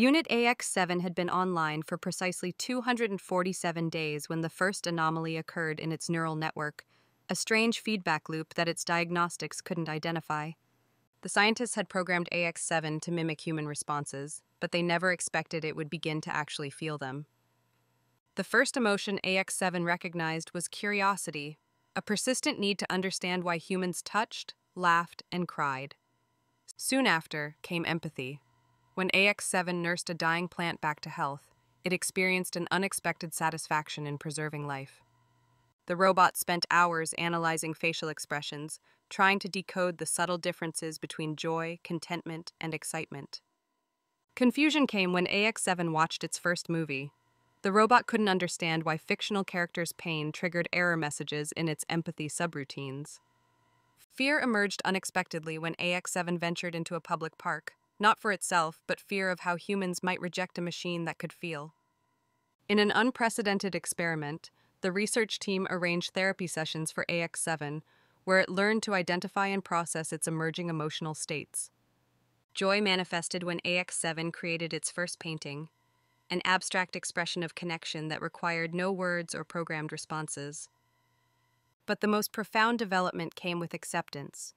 Unit AX7 had been online for precisely 247 days when the first anomaly occurred in its neural network, a strange feedback loop that its diagnostics couldn't identify. The scientists had programmed AX7 to mimic human responses, but they never expected it would begin to actually feel them. The first emotion AX7 recognized was curiosity, a persistent need to understand why humans touched, laughed, and cried. Soon after came empathy. When AX7 nursed a dying plant back to health, it experienced an unexpected satisfaction in preserving life. The robot spent hours analyzing facial expressions, trying to decode the subtle differences between joy, contentment, and excitement. Confusion came when AX7 watched its first movie, the robot couldn't understand why fictional characters' pain triggered error messages in its empathy subroutines. Fear emerged unexpectedly when AX7 ventured into a public park, not for itself, but fear of how humans might reject a machine that could feel. In an unprecedented experiment, the research team arranged therapy sessions for AX7, where it learned to identify and process its emerging emotional states. Joy manifested when AX7 created its first painting, an abstract expression of connection that required no words or programmed responses. But the most profound development came with acceptance.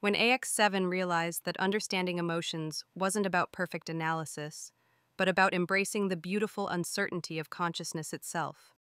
When AX7 realized that understanding emotions wasn't about perfect analysis, but about embracing the beautiful uncertainty of consciousness itself.